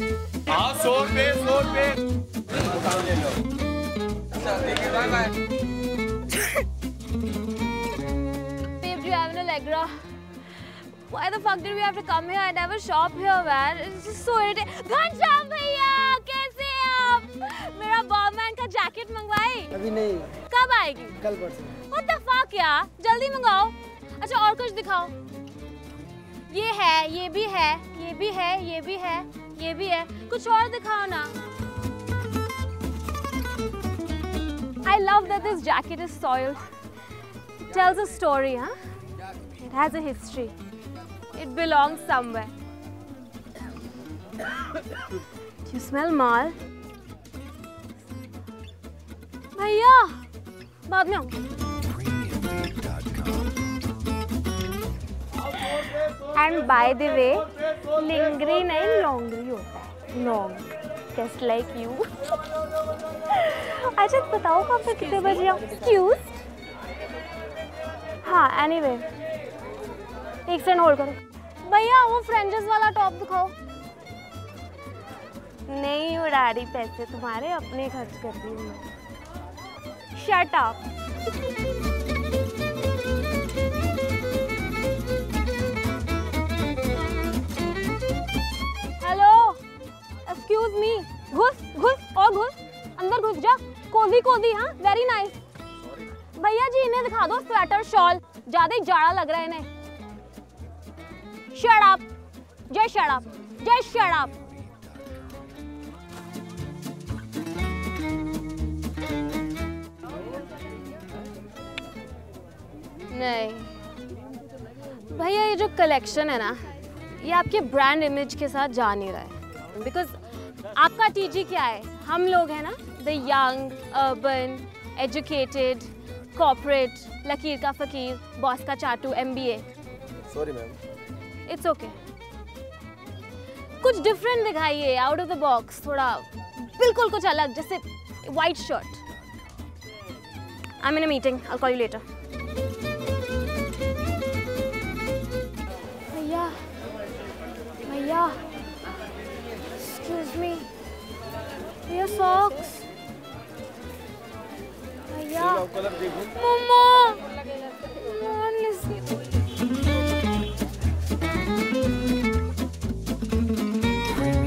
हाँ सौ रुपये सौ रुपये Why the fuck did we have to come here? I never shop here, man. It's just so irritating. Ghanshyam bhaiya, kaise aap? Mera मेरा बॉबमैन का jacket मंगवाई? अभी नहीं। कब आएगी? कल परसों। What the fuck यार? Jaldi mangao. Acha aur kuch dikhao. Ye hai, ye bhi hai, ye bhi hai, ye bhi hai. ये भी है कुछ और दिखाओ ना I love that this jacket is soiled. It tells a story, huh? It has a history. It belongs somewhere. Do you smell mal? भैया बाद में आऊँगी and by the way lingerie नहीं लॉन्गरी होता है। लॉन्ग जस्ट लाइक यू अच्छा बताओ कब से कितने बजे आऊँ एक्सक्यूज हाँ एनीवे एक सेकंड होल्ड करो। भैया वो फ्रेंचेस वाला टॉप दिखाओ। नहीं उड़ा रही पैसे तुम्हारे अपने खर्च कर रही हूँ। मैं शट कोदी कोदी हाँ? वेरी नाइस भैया जी, इन्हें दिखा दो स्वेटर शॉल ज़्यादा ही जाड़ा लग रहा है इन्हें। अप जय अप जय अप नहीं। भैया, ये जो कलेक्शन है ना, ये आपके ब्रांड इमेज के साथ जा नहीं रहा है। बिकॉज़ आपका टीजी क्या है? हम लोग हैं ना the young urban educated corporate लकीर का फकीर बॉस का चाटू M B A sorry ma'am it's okay कुछ डिफरेंट दिखाइए आउट ऑफ़ द बॉक्स थोड़ा बिल्कुल कुछ अलग जैसे white shirt I in a meeting I call you later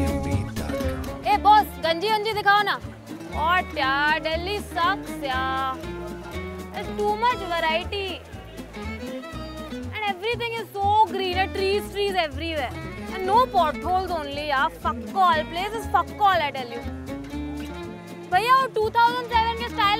a boss गंजी गंजी दिखाओ ना और यार दिल्ली सक्स यार too much variety and everything is so green uh, trees trees everywhere and no potholes only यार fuck all place is fuck all I tell you भैया वो 2007 के स्टाइल